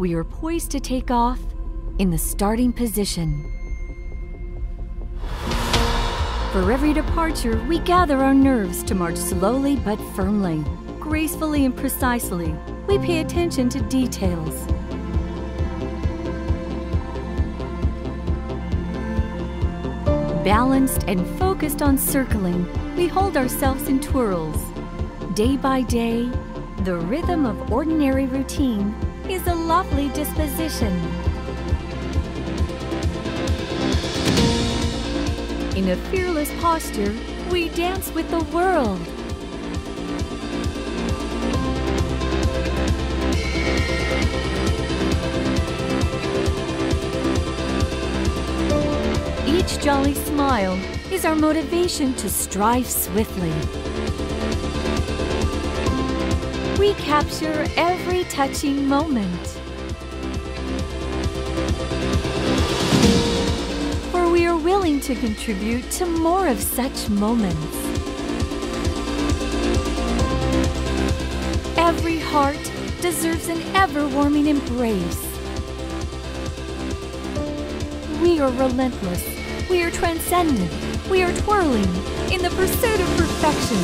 We are poised to take off in the starting position. For every departure, we gather our nerves to march slowly but firmly, gracefully and precisely. We pay attention to details. Balanced and focused on circling, we hold ourselves in twirls. Day by day, the rhythm of ordinary routine lovely disposition. In a fearless posture, we dance with the world. Each jolly smile is our motivation to strive swiftly. We capture every touching moment. To contribute to more of such moments. Every heart deserves an ever warming embrace. We are relentless. We are transcendent. We are twirling in the pursuit of perfection.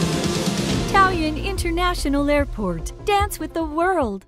Taoyuan International Airport. Dance with the world.